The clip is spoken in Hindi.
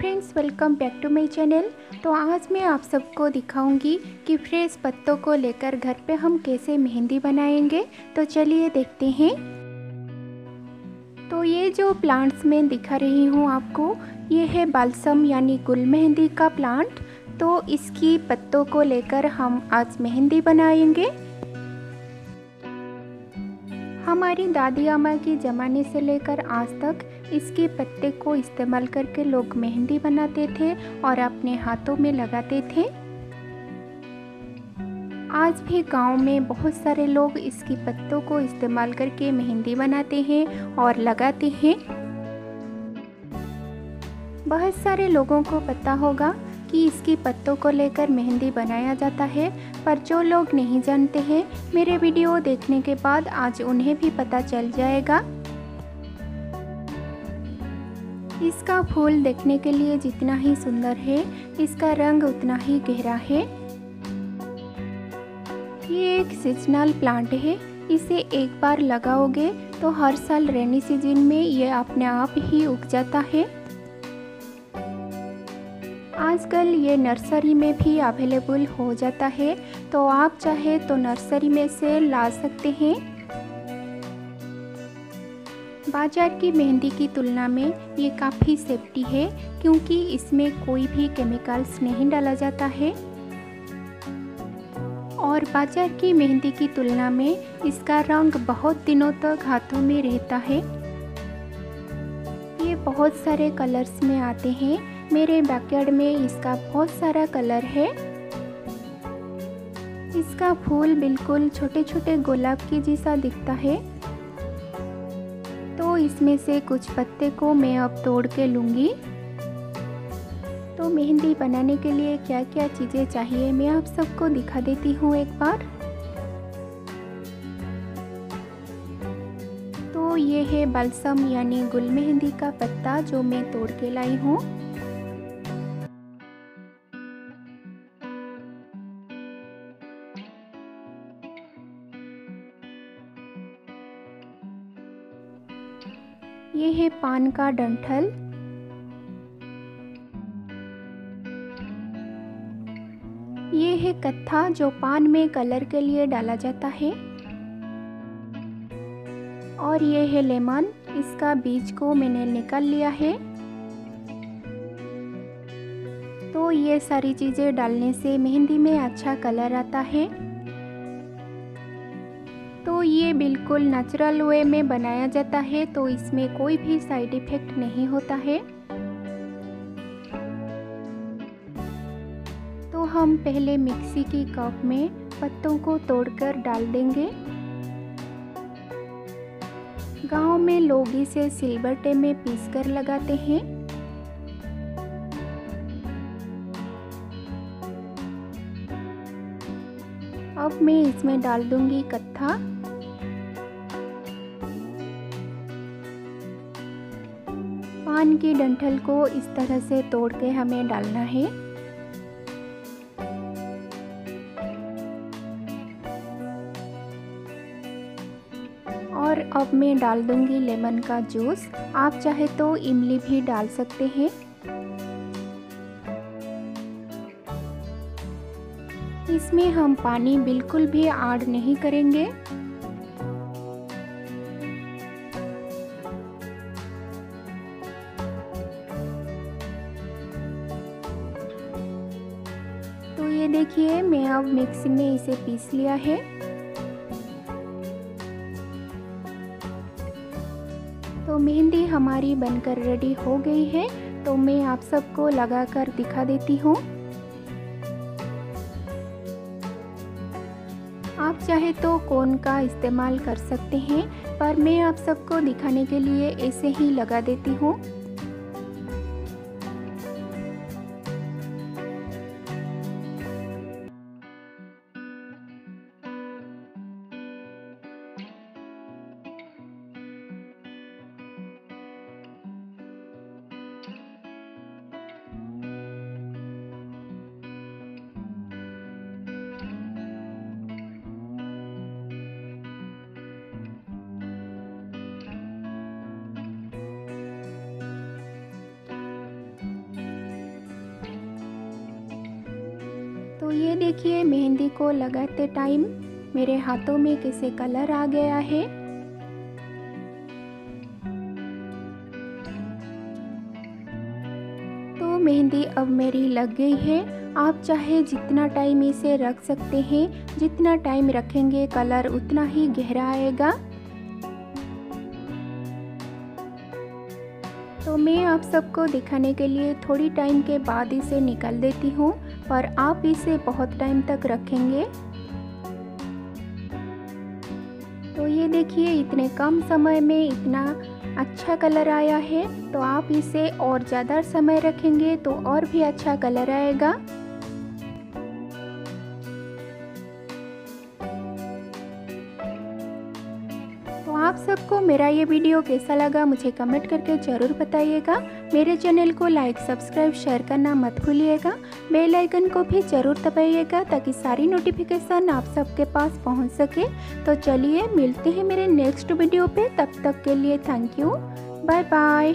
Friends welcome back to my channel तो आज मैं आप सबको दिखाऊँगी कि फ्रेश पत्तों को लेकर घर पे हम कैसे मेहंदी बनाएँगे। तो चलिए देखते हैं। तो ये जो प्लांट्स मैं दिखा रही हूँ आपको, ये है बालसम यानी गुल मेहंदी का प्लांट तो इसकी पत्तों को लेकर हम आज मेहंदी बनाएँगे। हमारी दादी अम्मा के ज़माने से लेकर आज तक इसके पत्ते को इस्तेमाल करके लोग मेहंदी बनाते थे और अपने हाथों में लगाते थे। आज भी गाँव में बहुत सारे लोग इसकी पत्तों को इस्तेमाल करके मेहंदी बनाते हैं और लगाते हैं। बहुत सारे लोगों को पता होगा कि इसकी पत्तों को लेकर मेहंदी बनाया जाता है, पर जो लोग नहीं जानते हैं, मेरे वीडियो देखने के बाद आज उन्हें भी पता चल जाएगा। इसका फूल देखने के लिए जितना ही सुंदर है, इसका रंग उतना ही गहरा है। ये एक सीजनल प्लांट है। इसे एक बार लगाओगे तो हर साल रेनी सीज़न में ये अपने आप ही उग जाता है। आजकल ये नर्सरी में भी अवेलेबल हो जाता है। तो आप चाहे तो नर्सरी में से ला सकते हैं। बाज़ार की मेहंदी की तुलना में ये काफ़ी सेफ्टी है, क्योंकि इसमें कोई भी केमिकल्स नहीं डाला जाता है। और बाज़ार की मेहंदी की तुलना में इसका रंग बहुत दिनों तक हाथों में रहता है। ये बहुत सारे कलर्स में आते हैं। मेरे बैकयार्ड में इसका बहुत सारा कलर है। इसका फूल बिल्कुल छोटे छोटे गुलाब के जैसा दिखता है। इसमें से कुछ पत्ते को मैं अब तोड़ के लूँगी। तो मेहंदी बनाने के लिए क्या क्या चीज़ें चाहिए मैं आप सबको दिखा देती हूँ एक बार। तो ये है बलसम यानी गुल मेहंदी का पत्ता जो मैं तोड़ के लाई हूँ। ये है पान का डंठल। ये है कत्था जो पान में कलर के लिए डाला जाता है। और ये है लेमन, इसका बीज को मैंने निकाल लिया है। तो ये सारी चीज़ें डालने से मेहंदी में अच्छा कलर आता है। तो ये बिल्कुल नेचुरल वे में बनाया जाता है तो इसमें कोई भी साइड इफ़ेक्ट नहीं होता है। तो हम पहले मिक्सी की कप में पत्तों को तोड़कर डाल देंगे। गाँव में लोग इसे सिल्वर टे में पीसकर लगाते हैं। अब मैं इसमें डाल दूँगी कत्था। पान की डंठल को इस तरह से तोड़ के हमें डालना है। और अब मैं डाल दूँगी लेमन का जूस। आप चाहे तो इमली भी डाल सकते हैं। इसमें हम पानी बिल्कुल भी ऐड नहीं करेंगे। तो ये देखिए, मैं अब मिक्सी में इसे पीस लिया है। तो मेहंदी हमारी बनकर रेडी हो गई है। तो मैं आप सबको लगाकर दिखा देती हूँ। चाहे तो कोन का इस्तेमाल कर सकते हैं, पर मैं आप सबको दिखाने के लिए ऐसे ही लगा देती हूँ। देखिए, मेहंदी को लगाते टाइम मेरे हाथों में कैसे कलर आ गया है? तो मेहंदी अब मेरी लग गई है। आप चाहे जितना टाइम इसे रख सकते हैं, जितना टाइम रखेंगे कलर उतना ही गहरा आएगा। तो मैं आप सबको दिखाने के लिए थोड़ी टाइम के बाद इसे निकाल देती हूँ। पर आप इसे बहुत टाइम तक रखेंगे। तो ये देखिए, इतने कम समय में इतना अच्छा कलर आया है तो आप इसे और ज़्यादा समय रखेंगे तो और भी अच्छा कलर आएगा। आप सबको मेरा ये वीडियो कैसा लगा मुझे कमेंट करके ज़रूर बताइएगा। मेरे चैनल को लाइक सब्सक्राइब शेयर करना मत भूलिएगा। बेल आइकन को भी ज़रूर दबाइएगा ताकि सारी नोटिफिकेशन आप सबके पास पहुँच सके। तो चलिए मिलते हैं मेरे नेक्स्ट वीडियो पे। तब तक के लिए थैंक यू बाय बाय